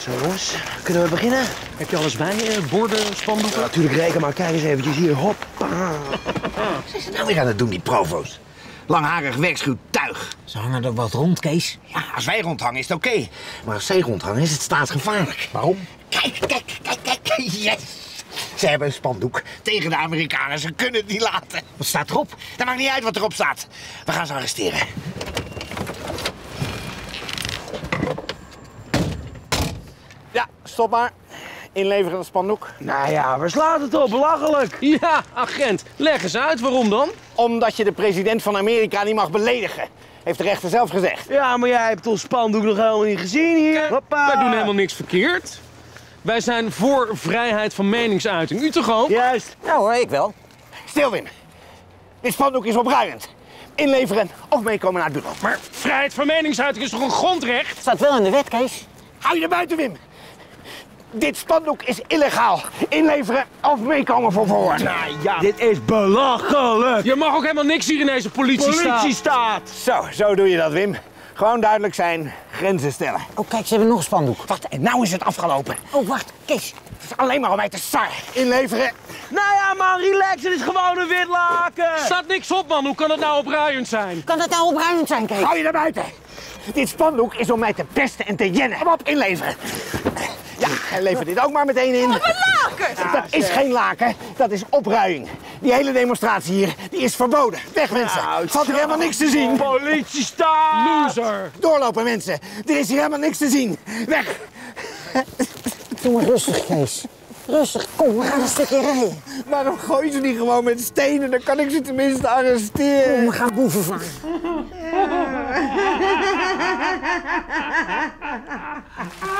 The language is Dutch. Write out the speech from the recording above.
Zo jongens, kunnen we beginnen? Heb je alles bij je? Borden, spandoeken? natuurlijk reken, maar kijk eens eventjes hier. Hoppa. Wat is er nou weer aan het doen, die provo's? Langharig werkschuw tuig. Ze hangen er wat rond, Kees. Ja, als wij rondhangen is het oké. Maar als zij rondhangen is het staatsgevaarlijk. Waarom? Kijk, kijk, kijk, kijk. Yes! Ze hebben een spandoek tegen de Amerikanen. Ze kunnen het niet laten. Wat staat erop? Dat maakt niet uit wat erop staat. We gaan ze arresteren. Ja, stop maar. Inleveren het spandoek. Nou ja, waar slaat het op? Belachelijk. Ja, agent. Leg eens uit, waarom dan? Omdat je de president van Amerika niet mag beledigen. Heeft de rechter zelf gezegd. Ja, maar jij hebt ons spandoek nog helemaal niet gezien hier. Hoppa. Wij doen helemaal niks verkeerd. Wij zijn voor vrijheid van meningsuiting. U toch ook? Juist. Ja hoor, ik wel. Stil, Wim. Dit spandoek is opruiend. Inleveren of meekomen naar het bureau. Maar vrijheid van meningsuiting is toch een grondrecht? Staat wel in de wet, Kees. Hou je er buiten, Wim. Dit spandoek is illegaal. Inleveren of meekomen voor verhoor. Nou ja. Dit is belachelijk. Je mag ook helemaal niks hier in deze politiestaat. Politiestaat. Zo, zo doe je dat, Wim. Gewoon duidelijk zijn, grenzen stellen. Oh, kijk, ze hebben nog een spandoek. Wacht, en nou is het afgelopen. Oh, wacht, Kees. Het is alleen maar om mij te sar. Inleveren. Nou ja, man, relax. Het is gewoon een wit laken. Staat niks op, man. Hoe kan het nou opruiend zijn? Kan dat nou opruimend zijn, Kees? Hou je er buiten. Dit spandoek is om mij te pesten en te jennen. Kom op, inleveren. En lever dit ook maar meteen in. Wat een laken! Dat is geen laken, dat is opruiing. Die hele demonstratie hier, die is verboden. Weg, mensen. Nou, Valt hier helemaal niks te zien. Politiestaat. Loser. Doorlopen, mensen. Er is hier helemaal niks te zien. Weg. Doe maar rustig, Kees. Rustig, kom, we gaan een stukje rijden. Waarom gooi ze niet gewoon met stenen? Dan kan ik ze tenminste arresteren. Kom, we gaan boeven vangen.